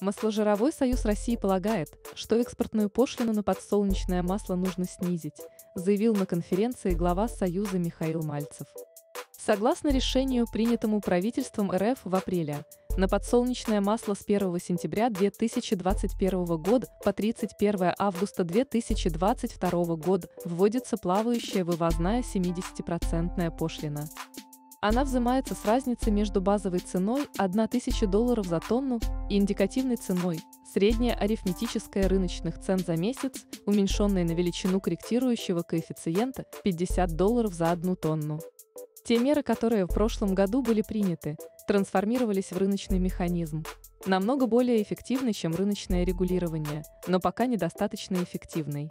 Масложировой союз России полагает, что экспортную пошлину на подсолнечное масло нужно снизить, заявил на конференции глава Союза Михаил Мальцев. Согласно решению, принятому правительством РФ в апреле, на подсолнечное масло с 1 сентября 2021 года по 31 августа 2022 года вводится плавающая вывозная 70% пошлина. Она взимается с разницы между базовой ценой 1000 долларов за тонну и индикативной ценой, средняя арифметическая рыночных цен за месяц, уменьшенная на величину корректирующего коэффициента 50 долларов за одну тонну. Те меры, которые в прошлом году были приняты, трансформировались в рыночный механизм. Намного более эффективный, чем рыночное регулирование, но пока недостаточно эффективный.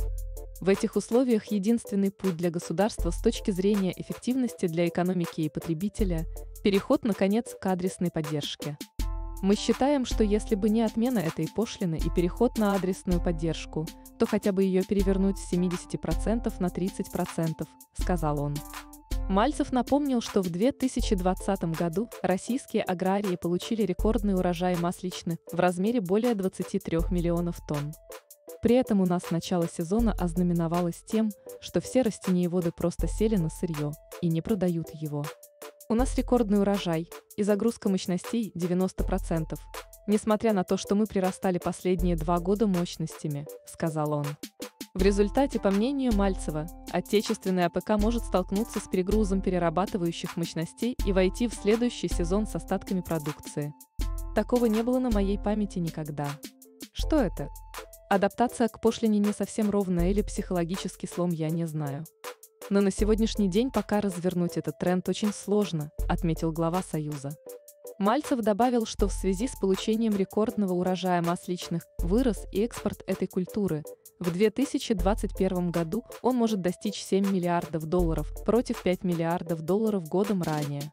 В этих условиях единственный путь для государства с точки зрения эффективности для экономики и потребителя – переход, наконец, к адресной поддержке. Мы считаем, что если бы не отмена этой пошлины и переход на адресную поддержку, то хотя бы ее перевернуть с 70% на 30%, сказал он. Мальцев напомнил, что в 2020 году российские аграрии получили рекордный урожай масличных в размере более 23 миллионов тонн. При этом у нас начало сезона ознаменовалось тем, что все растениеводы просто сели на сырье и не продают его. У нас рекордный урожай и загрузка мощностей 90%, несмотря на то, что мы прирастали последние два года мощностями, сказал он. В результате, по мнению Мальцева, отечественный АПК может столкнуться с перегрузом перерабатывающих мощностей и войти в следующий сезон с остатками продукции. Такого не было на моей памяти никогда. Что это? Адаптация к пошлине не совсем ровная или психологический слом я не знаю. Но на сегодняшний день пока развернуть этот тренд очень сложно, отметил глава Союза. Мальцев добавил, что в связи с получением рекордного урожая масличных вырос и экспорт этой культуры, в 2021 году он может достичь 7 миллиардов долларов против 5 миллиардов долларов годом ранее.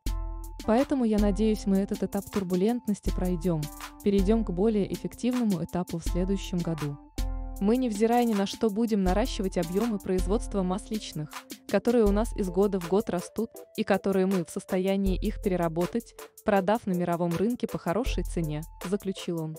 Поэтому я надеюсь, мы этот этап турбулентности пройдем, перейдем к более эффективному этапу в следующем году. Мы, невзирая ни на что, будем наращивать объемы производства масличных, которые у нас из года в год растут и которые мы в состоянии их переработать, продав на мировом рынке по хорошей цене, заключил он.